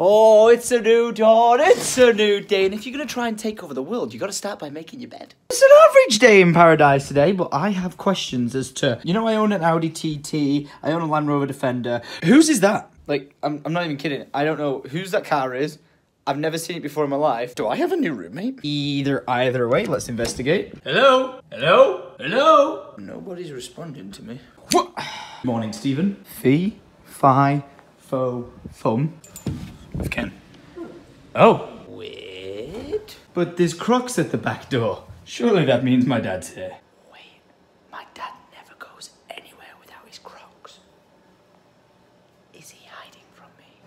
Oh, it's a new dawn, it's a new day. And if you're going to try and take over the world, you got to start by making your bed. It's an average day in paradise today, but I have questions as to, you know, I own an Audi TT, I own a Land Rover Defender. Whose is that? Like, I'm, I'm not even kidding. I don't know whose that car is. I've never seen it before in my life. Do I have a new roommate? Either, either way, let's investigate. Hello? Hello? Hello? Nobody's responding to me. What? Morning, Stephen. Fee, fi, fo, fum. With Ken. Oh. Wait. But there's Crocs at the back door. Surely that means my dad's here. Wait, my dad never goes anywhere without his Crocs. Is he hiding from me?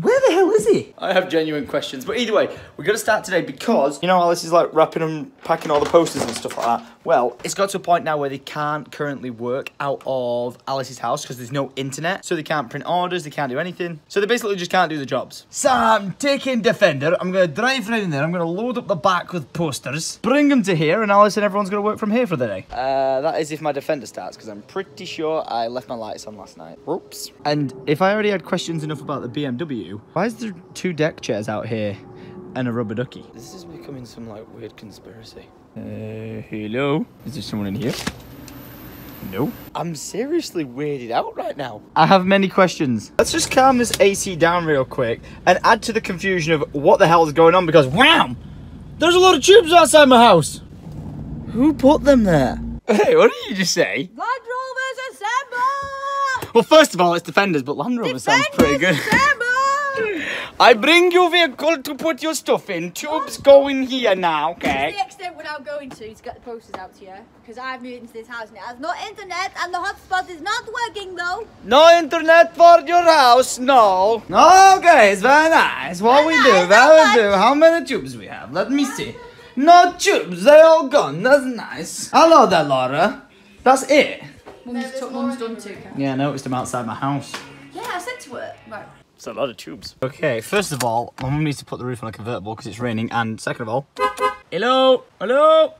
Where the hell is he? I have genuine questions, but either way, we're gonna start today because you know Alice is like wrapping and packing all the posters and stuff like that. Well, it's got to a point now where they can't currently work out of Alice's house because there's no internet, so they can't print orders, they can't do anything, so they basically just can't do the jobs. So I'm taking Defender, I'm gonna drive around there, I'm gonna load up the back with posters, bring them to here, and Alice and everyone's gonna work from here for the day. Uh, that is if my Defender starts because I'm pretty sure I left my lights on last night. Whoops. And if I already had questions enough about the BMW, why is there two deck chairs out here and a rubber ducky? This is becoming some like weird conspiracy. Uh, hello? Is there someone in here? No. I'm seriously weirded out right now. I have many questions. Let's just calm this AC down real quick and add to the confusion of what the hell is going on because wham! There's a lot of tubes outside my house. Who put them there? Hey, what did you just say? Land Rovers assemble! Well, first of all, it's Defenders, but Land Rover sounds pretty good. Assemble! I bring you vehicle to put your stuff in. Tubes going here now, To okay? the extent we're now going to to get the posters out to you because I've moved into this house and it has no internet and the hotspot is not working though. No internet for your house, no. Okay, it's very nice. What we do, Very what we do, how many tubes we have? Let me see. No tubes, they're all gone. That's nice. Hello there, Laura. That's it. Mum's, t- mum's done too. Yeah, I noticed them outside my house. Yeah, I said to her. Right. It's a lot of tubes. Okay, first of all, my mum needs to put the roof on a convertible because it's raining. And second of all, hello, hello,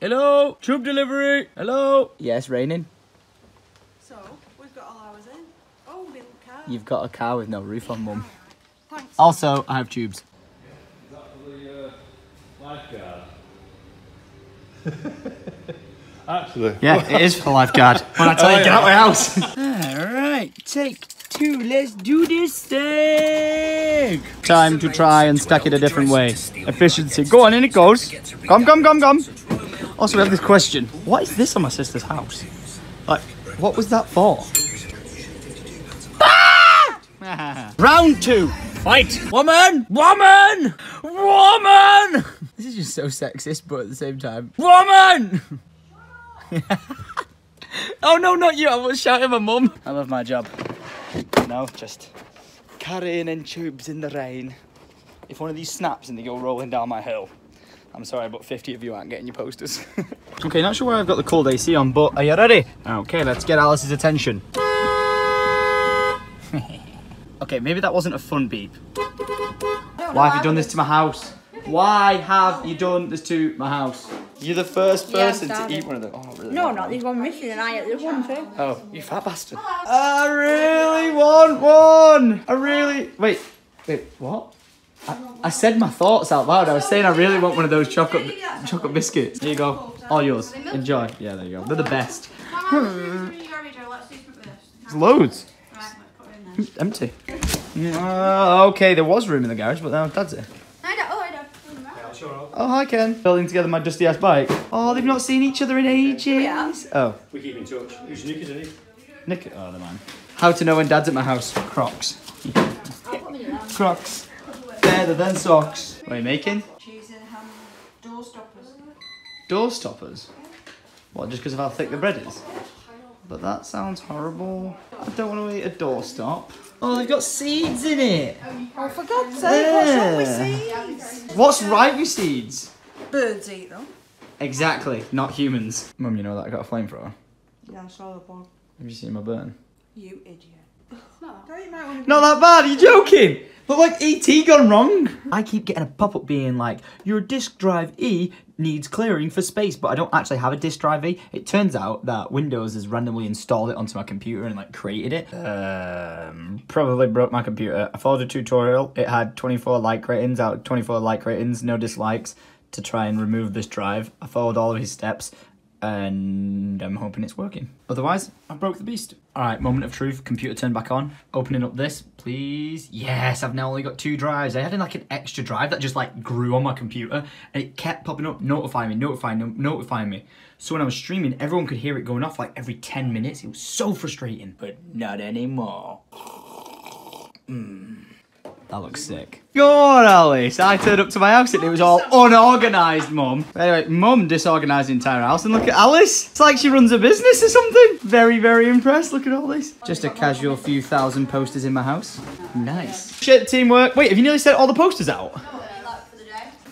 hello, tube delivery, hello. Yes, raining. So, we've got all ours in. Oh, little car. You've got a car with no roof on, mum. Thanks. Also, I have tubes. Yeah, it's for the lifeguard. Actually. Yeah, it is for lifeguard. When I tell you, get out of my house. All right, take two. Let's do this thing. Time to try and stack it a different way. Efficiency. Go on, in it goes. Come, come, come, come. Also, we have this question. What is this on my sister's house? Like, what was that for? Ah! Round two. Fight. Woman. Woman. Woman. This is just so sexist, but at the same time. Woman. oh no, not you! I was shouting at my mum. I love my job. No, just carrying in tubes in the rain. If one of these snaps and they go rolling down my hill, I'm sorry, but 50 of you aren't getting your posters. okay, not sure where I've got the cold AC on, but are you ready? Okay, let's get Alice's attention. okay, maybe that wasn't a fun beep. Why have you done this to my house? Why have you done this to my house? You're the first Yeah, I'm person to starving. eat one of them. Oh, really? No, not. There's one missing and I ate the one too. Oh, you fat bastard. I really want one. I really. Wait, wait, what? I, I said my thoughts out loud. I was saying I really want one of those chocolate chocolate biscuits. Here you go. All yours. Enjoy. Yeah, there you go. They're the best. There's loads. Empty. Uh, okay, there was room in the garage, but now Dad's here. I don't. Oh, I don't. Oh, hi, Ken. Building together my dusty ass bike. Oh, they've not seen each other in ages. Oh, We keep in touch. Who's Nick, isn't he? Nick. Oh, never mind. How to know when Dad's at my house? Crocs. Crocs. Better than socks. What are you making? Cheese and ham door stoppers. Door stoppers. What, just because of how thick the bread is? But that sounds horrible. I don't want to eat a doorstop. Oh, they've got seeds in it. Oh, for God's sake, what's wrong with seeds? What's right with seeds? Birds eat them. Exactly, not humans. Mum, you know that I got a flamethrower. Yeah, I saw the one. Have you seen my burn? You idiot. Don't you might want to Not that bad, you're you joking? But like ET gone wrong. I keep getting a pop up being like, your disk drive E needs clearing for space, but I don't actually have a disk drive It turns out that Windows has randomly installed it onto my computer and like created it. Um, probably broke my computer. I followed a tutorial. It had 24 like ratings out of 24 like ratings, no dislikes to try and remove this drive. I followed all of his steps and I'm hoping it's working. Otherwise, I broke the beast. All right, moment of truth. Computer turned back on. Opening up this, please. Yes, I've now only got two drives. I had like an extra drive that just like grew on my computer and it kept popping up, notifying me, notifying, notifying me. So when I was streaming, everyone could hear it going off like every 10 minutes. It was so frustrating, but not anymore. Mmm. That looks sick. God, Alice. I turned up to my house and it was all unorganised, Mum. Anyway, Mum disorganised the entire house. And look at Alice. It's like she runs a business or something. Very, very impressed. Look at all this. Just a casual few thousand posters in my house. Nice. Shit, teamwork. Wait, have you nearly set all the posters out?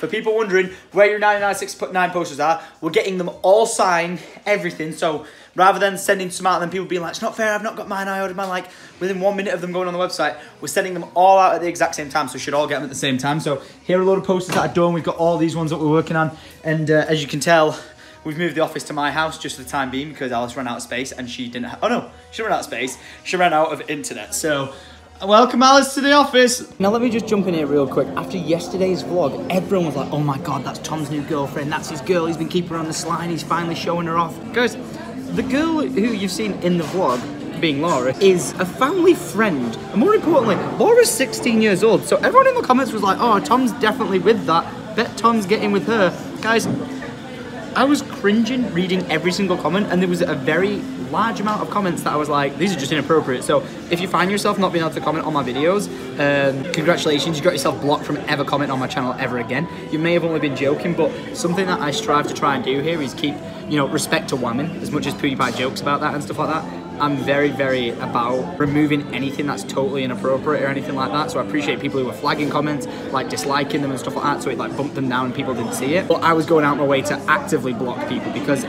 For people wondering where your 996 posters are, we're getting them all signed, everything. So rather than sending some out and then people being like, it's not fair, I've not got mine, I ordered mine, like within one minute of them going on the website, we're sending them all out at the exact same time, so we should all get them at the same time. So here are a load of posters that are done, we've got all these ones that we're working on, and uh, as you can tell, We've moved the office to my house just for the time being because Alice ran out of space and she didn't. oh no, she ran out of space. She ran out of internet. So Welcome Alice to the office. Now let me just jump in here real quick. After yesterday's vlog, everyone was like, oh my god, that's Tom's new girlfriend. That's his girl. He's been keeping her on the slide. He's finally showing her off. Guys, the girl who you've seen in the vlog, being Laura, is a family friend. And more importantly, Laura's 16 years old. So everyone in the comments was like, oh, Tom's definitely with that. Bet Tom's getting with her. Guys, I was cringing reading every single comment and there was a very large amount of comments that I was like, these are just inappropriate. So if you find yourself not being able to comment on my videos, um, congratulations, you got yourself blocked from ever commenting on my channel ever again. You may have only been joking, but something that I strive to try and do here is keep, you know, respect to women as much as PewDiePie jokes about that and stuff like that. I'm very, very about removing anything that's totally inappropriate or anything like that. So I appreciate people who were flagging comments, like disliking them and stuff like that, so it like bumped them down and people didn't see it. But I was going out my way to actively block people because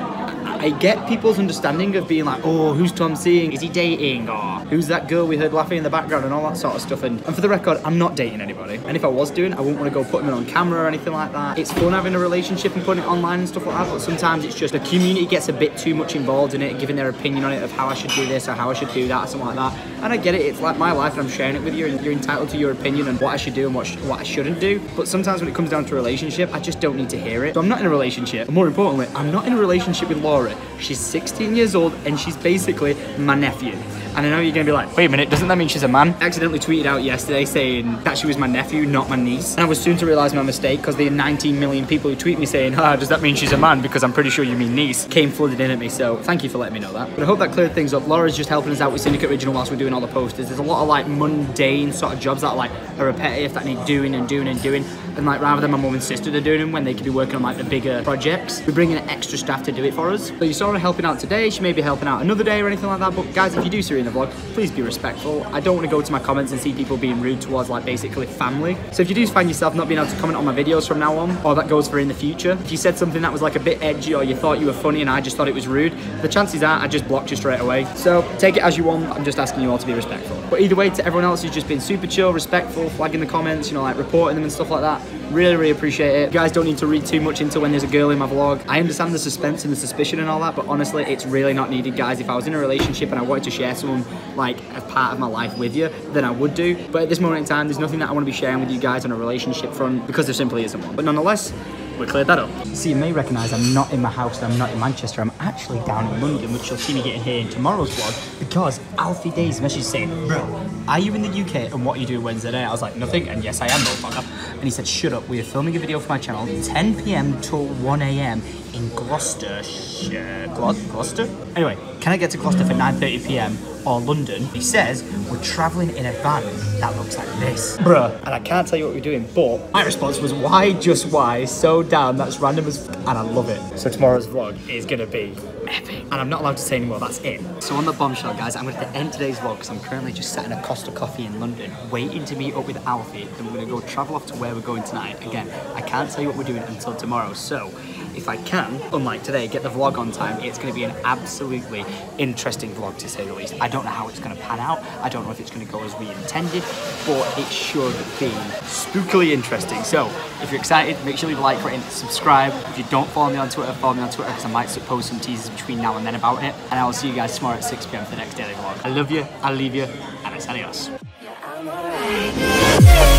I get people's understanding of being like, oh, who's Tom seeing? Is he dating? Or who's that girl we heard laughing in the background and all that sort of stuff. And, and for the record, I'm not dating anybody. And if I was doing, I wouldn't want to go put him on camera or anything like that. It's fun having a relationship and putting it online and stuff like that, but sometimes it's just the community gets a bit too much involved in it, giving their opinion on it of how I should do this or how I should do that or something like that. And I get it, it's like my life and I'm sharing it with you and you're entitled to your opinion on what I should do and what, sh what I shouldn't do. But sometimes when it comes down to a relationship, I just don't need to hear it. So I'm not in a relationship. And more importantly, I'm not in a relationship with Laura. She's 16 years old and she's basically my nephew. And I know you're gonna be like, wait a minute, doesn't that mean she's a man? I accidentally tweeted out yesterday saying that she was my nephew, not my niece. And I was soon to realise my mistake because the 19 million people who tweet me saying, ah, does that mean she's a man? Because I'm pretty sure you mean niece, came flooded in at me. So thank you for letting me know that. But I hope that cleared things up. Laura's just helping us out with Syndicate Original whilst we're doing all the posters. There's a lot of like mundane sort of jobs that are like are repetitive that need doing and doing and doing. And like rather than my mum and sister they're doing them when they could be working on like the bigger projects, we're bringing extra staff to do it for us. So you saw her helping out today, she may be helping out another day or anything like that. But guys, if you do see in the vlog, please be respectful. I don't want to go to my comments and see people being rude towards like basically family. So if you do find yourself not being able to comment on my videos from now on, or that goes for in the future, if you said something that was like a bit edgy or you thought you were funny and I just thought it was rude, the chances are I just blocked you straight away. So take it as you want, I'm just asking you all to be respectful. But either way, to everyone else who's just been super chill, respectful, flagging the comments, you know, like reporting them and stuff like that, really, really appreciate it. You guys don't need to read too much into when there's a girl in my vlog. I understand the suspense and the suspicion and all that, but honestly, it's really not needed, guys. If I was in a relationship and I wanted to share someone like as part of my life with you, then I would do. But at this moment in time, there's nothing that I want to be sharing with you guys on a relationship front because there simply isn't one. But nonetheless, we cleared that up. So you may recognise I'm not in my house I'm not in Manchester. I'm actually down in London, which you'll see me getting here in tomorrow's vlog because Alfie Deyes messaged saying, bro, are you in the UK and what are you doing Wednesday night? I was like, nothing. And yes, I am, motherfucker. And he said, shut up. We are filming a video for my channel 10 p.m. till 1 a.m. in Gloucestershire. Gloucester? Anyway, can I get to Gloucester for 9.30 p.m. or London? He says, we're travelling in a van that looks like this. Bruh. And I can't tell you what we're doing, but my response was, why just why? So damn, that's random as and I love it. So tomorrow's vlog is gonna be epic. And I'm not allowed to say anymore, that's it. So on the bombshell, guys, I'm gonna end today's vlog because I'm currently just sat in a Costa Coffee in London, waiting to meet up with Alfie. Then we're gonna go travel off to where we're going tonight. Again, I can't tell you what we're doing until tomorrow. So if I can, unlike today, get the vlog on time, it's going to be an absolutely interesting vlog to say the least. I don't know how it's going to pan out. I don't know if it's going to go as we intended, but it should be spookily interesting. So if you're excited, make sure you leave a like, rate, and subscribe. If you don't follow me on Twitter, follow me on Twitter because I might post some teasers between now and then about it. And I will see you guys tomorrow at 6 p.m. for the next daily vlog. I love you, I leave you, and it's adios. Alright.